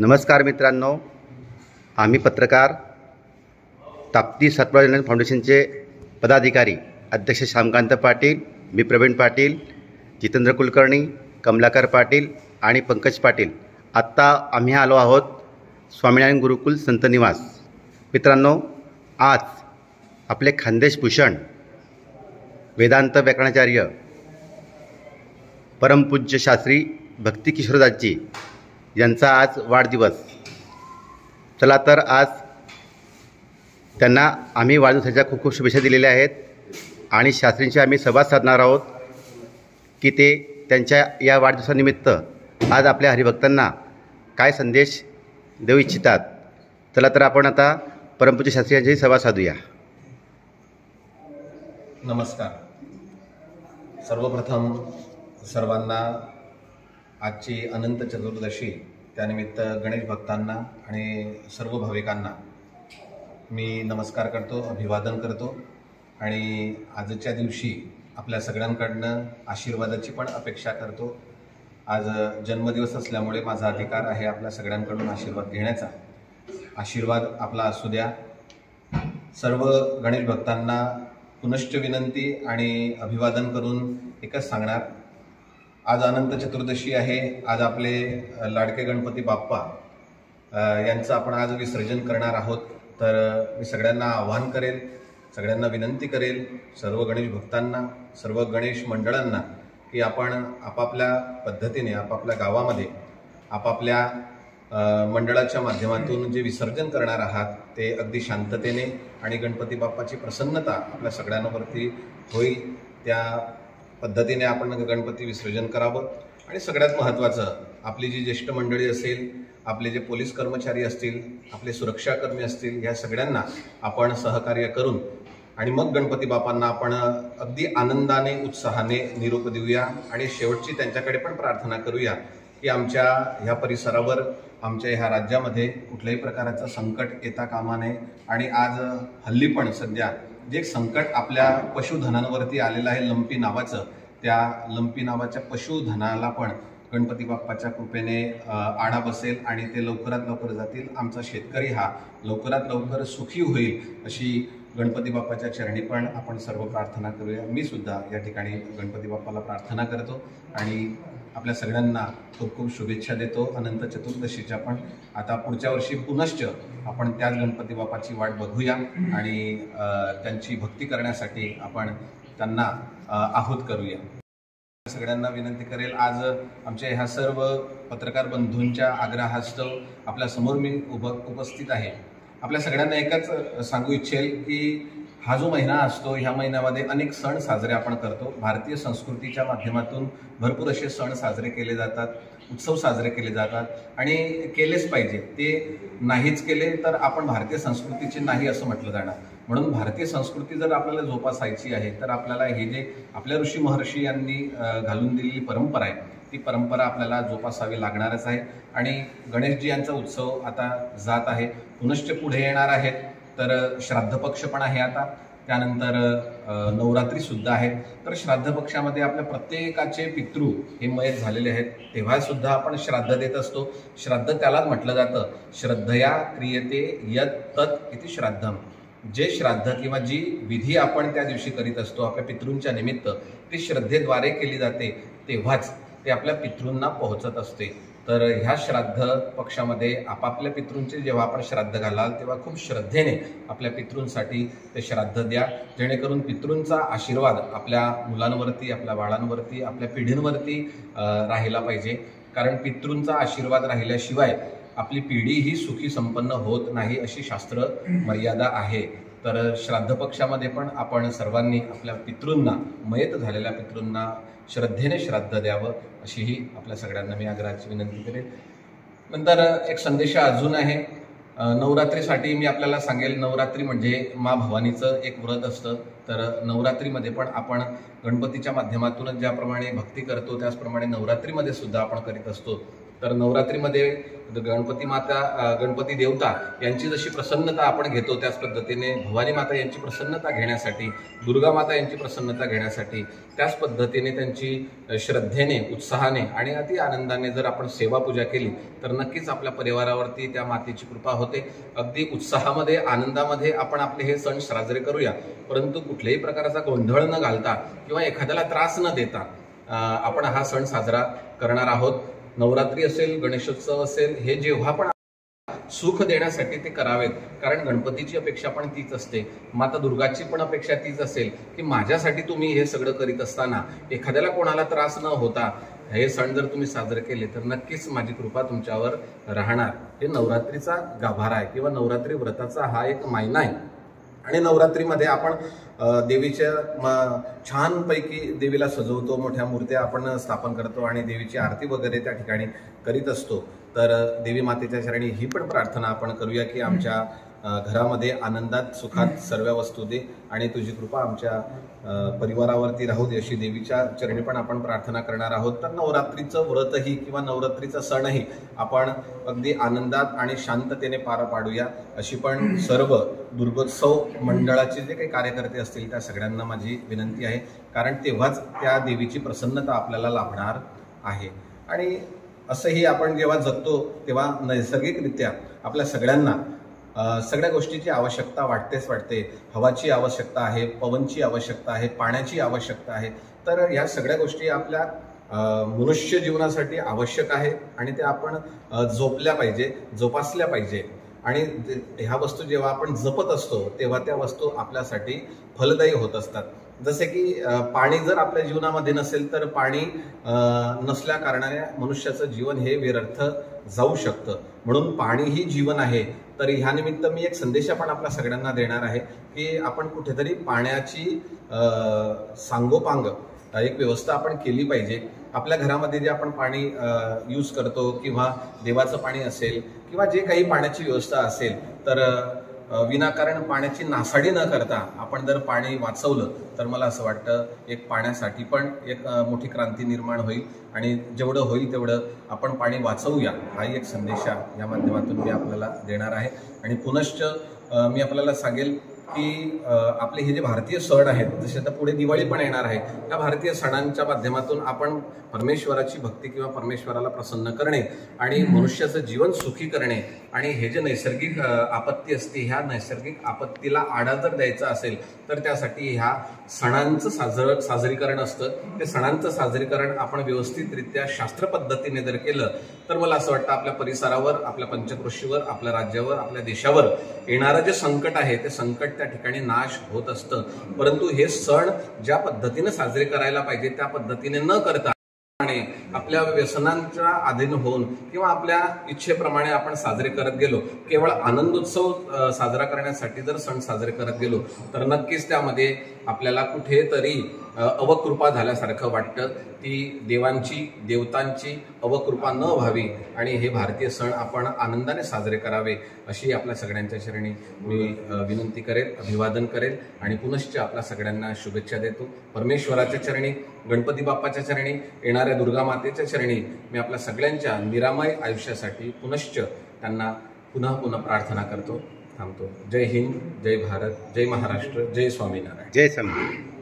नमस्कार मित्रांनो. आम्ही पत्रकार ताप्ती सतपाळ जनरल फाउंडेशनचे पदाधिकारी अध्यक्ष श्यामकांत पाटील मी प्रवीण पाटील जितेंद्र कुलकर्णी कमलाकर पाटील आणि पंकज पाटील. आत्ता आम्ही आलो आहोत स्वामीनारायण गुरुकुल संत निवास. मित्रांनो आज आपले खानदेश भूषण वेदांत व्याकरणाचार्य परमपूज्य शास्त्री भक्ती किशोरदासजी यांचा आज वाढदिवस. चला तर आज त्यांना आम्ही वाढदिवसाच्या खूप खूप शुभेच्छा दिलेल्या आहेत. आणि शास्त्रींशी आम्ही संवाद साधणार आहोत की ते त्यांच्या या वाढदिवसानिमित्त आज आपल्या हरिभक्तांना काय संदेश देऊ इच्छितात. चला तर आपण आता परमपूज्य शास्त्री संवाद साधूया. नमस्कार. सर्वप्रथम सर्वांना आजची अनंत चतुर्दशी त्यानिमित्त गणेश भक्तांना आणि सर्व भाविकांना मी नमस्कार करतो अभिवादन करतो आणि आजच्या दिवशी आपल्या सगळ्यांकडनं आशीर्वादाची पण अपेक्षा करतो. आज जन्मदिवस असल्यामुळे माझा अधिकार आहे आपल्या सगळ्यांकडून आशीर्वाद घेण्याचा. आशीर्वाद आपला असू द्या. सर्व गणेश भक्तांना पुनश्च विनंती आणि अभिवादन करून एकच सांगणार आज अनंत चतुर्दशी आहे. आज आपले लाडके गणपती बाप्पा यांचं आपण आज विसर्जन करणार आहोत. तर मी सगळ्यांना आव्हान करेल सगळ्यांना विनंती करेल सर्व गणेश भक्तांना सर्व गणेश मंडळांना की आपण आपापल्या पद्धतीने आपापल्या गावामध्ये आपापल्या मंडळाच्या माध्यमातून जे विसर्जन करणार आहात ते अगदी शांततेने आणि गणपती बाप्पाची प्रसन्नता आपल्या सगळ्यांवरती होईल. त्या पद्धतीने आपण गणपती विसर्जन करावं. आणि सगळ्यात महत्त्वाचं आपली जी ज्येष्ठ मंडळी असेल आपले जे पोलीस कर्मचारी असतील आपले सुरक्षाकर्मी असतील ह्या सगळ्यांना आपण सहकार्य करून आणि मग गणपती बापांना आपण अगदी आनंदाने उत्साहाने निरोप देऊया आणि शेवटची त्यांच्याकडे पण प्रार्थना करूया की आमच्या ह्या परिसरावर आमच्या ह्या राज्यामध्ये कुठल्याही प्रकाराचं संकट येता कामा नये. आणि आज हल्ली पण सध्या जे संकट आपल्या पशुधनांवरती आलेलं आहे लंपी नावाचं त्या लंपी नावाच्या पशुधनाला पण गणपती बाप्पाच्या कृपेने आडा आळा बसेल आणि ते लवकरात लवकर जातील. आमचा शेतकरी हा लवकरात लवकर सुखी होईल अशी गणपती बाप्पाच्या चरणी पण आपण सर्व प्रार्थना करूया. मी सुद्धा या ठिकाणी गणपती बाप्पाला प्रार्थना करतो आणि आपल्या सगळ्यांना खूप खूप शुभेच्छा देतो. अनंत चतुर्दशीच्या पण. आता पुढच्या वर्षी पुनश्च आपण त्याच गणपती बाप्पाची वाट बघूया आणि त्यांची भक्ती करण्यासाठी आपण त्यांना आहोत करूया. सगळ्यांना विनंती करेल. आज आमच्या ह्या सर्व पत्रकार बंधूंच्या आग्रहास्तव आपल्यासमोर मी उभ उपस्थित आहे. आपल्या सगळ्यांना एकच सांगू इच्छेल की हा जो महिना असतो ह्या महिन्यामध्ये अनेक सण साजरे आपण करतो. भारतीय संस्कृतीच्या माध्यमातून भरपूर असे सण साजरे केले जातात. उत्सव साजरे केले जातात आणि केलेच पाहिजे. ते नाहीच केले तर आपण भारतीय संस्कृतीचे नाही असं म्हटलं जाणार. म्हणून भारतीय संस्कृती जर आपल्याला जोपासायची आहे तर आपल्याला हे जे आपल्या ऋषी महर्षी यांनी घालून दिलेली परंपरा आहे ती परंपरा आपल्याला जोपासावी लागणारच आहे. आणि गणेशजी यांचा उत्सव आता जात आहे. पुनश्च पुढे येणार आहेत. तर श्राद्ध पक्ष पण आहे आता. त्यानंतर नवरात्री सुद्धा आहे तर श्राद्ध पक्षामध्ये आपल्या प्रत्येकाचे पितृ हे मयत झालेले आहेत. तेव्हा सुद्धा आपण श्राद्ध देत असतो. श्राद्ध त्यालाच म्हटलं जातं. श्रद्धया क्रियते यत तत् इति श्राद्धम. जे श्राद्ध किंवा जी विधी आपण त्या दिवशी करीत असतो आपल्या पितृंच्या निमित्त ती श्रद्धेद्वारे केली जाते तेव्हाच ते आपल्या पितृंना पोहोचत असते. तर ह्या श्राद्ध पक्षामध्ये आपापल्या पितृंचे जेव्हा आपण श्राद्ध घालाल तेव्हा खूप श्रद्धेने आपल्या पितृंसाठी ते श्राद्ध द्या. जेणेकरून पितृंचा आशीर्वाद आपल्या मुलांवरती आपल्या बाळांवरती आपल्या पिढींवरती राहिला पाहिजे. कारण पितृंचा आशीर्वाद राहिल्याशिवाय आपली पिढी ही सुखी संपन्न होत नाही अशी शास्त्र मर्यादा आहे. तर श्राद्ध पक्षामध्ये पण आपण सर्वांनी आपल्या पितृंना मयत झालेल्या पितृंना श्रद्धेने श्राद्ध द्यावं अशीही आपल्या सगळ्यांना मी आग्रहाची विनंती करेन. नंतर एक संदेश अजून आहे. नवरात्रीसाठी मी आपल्याला सांगेल नवरात्री म्हणजे मा भवानीचं एक व्रत असतं. तर नवरात्रीमध्ये पण आपण गणपतीच्या माध्यमातूनच ज्याप्रमाणे भक्ती करतो त्याचप्रमाणे नवरात्रीमध्ये सुद्धा आपण करीत असतो. तर नवरात्रीमध्ये गणपती माता गणपती देवता यांची जशी प्रसन्नता आपण घेतो त्याच पद्धतीने भवानी माता यांची प्रसन्नता घेण्यासाठी दुर्गा माता यांची प्रसन्नता घेण्यासाठी त्याच पद्धतीने त्यांची श्रद्धेने उत्साहाने आणि अति आनंदाने जर आपण सेवा पूजा केली तर नक्कीच आपल्या परिवारावरती त्या मातेची कृपा होते. अगदी उत्साहामध्ये आनंदामध्ये आपण आपले हे सण साजरे करूया. परंतु कुठल्याही प्रकारचा गोंधळ न घालता किंवा एखाद्याला त्रास न देता आपण हा सण साजरा करणार आहोत. नवरात्री असेल गणेशोत्सव असेल हे जेव्हा पण सुख देण्यासाठी ते करावेत. कारण गणपतीची अपेक्षा पण तीच असते. माता दुर्गाची पण अपेक्षा तीच असेल की माझ्यासाठी तुम्ही हे सगळं करीत असताना एखाद्याला कोणाला त्रास न होता हे सण जर तुम्ही साजरे केले तर नक्कीच माझी कृपा तुमच्यावर राहणार. हे नवरात्रीचा गाभारा आहे किंवा नवरात्री व्रताचा हा एक मायना आहे. आणि नवरात्रीमध्ये आपण देवीच्या म- छानपैकी देवीला सजवतो मोठ्या मूर्त्या आपण स्थापन करतो आणि देवीची आरती वगैरे त्या ठिकाणी करीत असतो. तर देवी मातेच्या चरणी ही पण प्रार्थना आपण करूया की आमच्या घरामध्ये आनंदात सुखात सर्व वस्तू दे आणि तुझी कृपा आमच्या परिवारावरती राहू दे अशी देवीच्या चरणी पण आपण प्रार्थना करणार आहोत. तर नवरात्रीचं व्रतही किंवा नवरात्रीचा सणही आपण अगदी आनंदात आणि शांततेने पार पाडूया अशी पण सर्व दुर्गोत्सव मंडळाचे जे काही कार्यकर्ते असतील त्या सगळ्यांना माझी विनंती आहे. कारण तेव्हाच त्या देवीची प्रसन्नता आपल्याला लाभणार आहे. आणि असंही आपण जेव्हा जगतो तेव्हा नैसर्गिकरित्या आपल्या सगळ्यांना सगळ्या गोष्टीची आवश्यकता वाटतेच वाटते हवाची आवश्यकता आहे पवनची आवश्यकता आहे पाण्याची आवश्यकता आहे. तर ह्या सगळ्या गोष्टी आपल्या मनुष्य जीवनासाठी आवश्यक आहे आणि त्या आपण झोपल्या जोपल्या पाहिजे जोपासल्या पाहिजे. आणि जे- ह्या वस्तू जेव्हा आपण जपत असतो तेव्हा त्या वस्तू आपल्यासाठी फलदायी होत असतात. जसे की पाणी जर आपल्या जीवनामध्ये नसेल तर पाणी नसल्या कारणाने मनुष्याचं जीवन हे व्यर्थ जाऊ शकतं. म्हणून पाणी ही जीवन आहे. तर ह्या निमित्त मी एक संदेश पण आपल्या सगळ्यांना देणार आहे की आपण कुठेतरी पाण्याची सांगोपांग एक व्यवस्था आपण केली पाहिजे. आपल्या घरामध्ये जे आपण पाणी यूज करतो किंवा देवाचं पाणी असेल किंवा जे काही पाण्याची व्यवस्था असेल तर विनाकारण पाण्याची नासाडी न करता आपण जर पाणी वाचवलं तर मला असं वाटतं एक पाण्यासाठी पण एक मोठी क्रांती निर्माण होईल. आणि जेवढं होईल तेवढं आपण पाणी वाचवूया हाही एक संदेश या माध्यमातून मी आपल्याला देणार आहे. आणि पुनश्च मी आपल्याला सांगेल की आपले हे जे भारतीय सण आहेत जसे आता पुढे दिवाळी पण येणार आहे त्या भारतीय सणांच्या माध्यमातून आपण परमेश्वराची भक्ती किंवा परमेश्वराला प्रसन्न करणे आणि मनुष्याचं जीवन सुखी करणे आणि हे जे नैसर्गिक आपत्ती असते ह्या नैसर्गिक आपत्तीला आडा जर द्यायचा असेल तर त्यासाठी ह्या सणांचं साजर साजरीकरण असतं. ते सणांचं साजरीकरण आपण व्यवस्थितरित्या शास्त्र पद्धतीने जर केलं तर मला असं वाटतं आपल्या परिसरावर आपल्या पंचकृषीवर आपल्या राज्यावर आपल्या देशावर येणारं जे संकट आहे ते संकट त्या ठिकाणी नाश होत असतं. परंतु हे सण ज्या पद्धतीने साजरे करायला पाहिजे त्या पद्धतीने न करता आणि आपल्या व्यसनांच्या अधीन होऊन किंवा आपल्या इच्छेप्रमाणे आपण साजरे करत गेलो केवळ आनंदोत्सव साजरा करण्यासाठी जर सण साजरे करत गेलो तर नक्कीच त्यामध्ये आपल्याला कुठेतरी अवकृपा झाल्यासारखं वाटतं. ती देवांची देवतांची अवकृपा न व्हावी आणि हे भारतीय सण आपण आनंदाने साजरे करावे अशी आपल्या सगळ्यांच्या चरणी मी विनंती करेल अभिवादन करेल आणि पुनश्च आपल्या सगळ्यांना शुभेच्छा देतो. परमेश्वराच्या चरणी गणपती बाप्पाच्या चरणी येणाऱ्या दुर्गा मातेच्या चरणी मी आपल्या सगळ्यांच्या निरामय आयुष्यासाठी पुनश्च त्यांना पुन्हा पुन्हा प्रार्थना करतो थांबतो. जय हिंद जय भारत जय महाराष्ट्र जय स्वामीनारायण. जय स्वामी